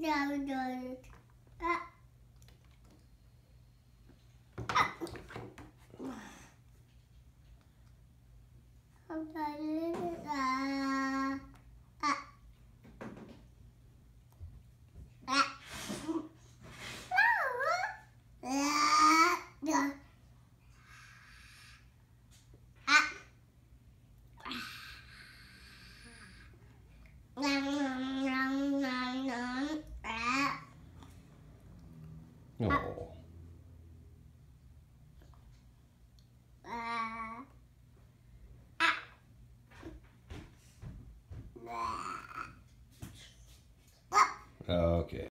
down, down. Ah. Không phải là Oh. À. À. À. Okay.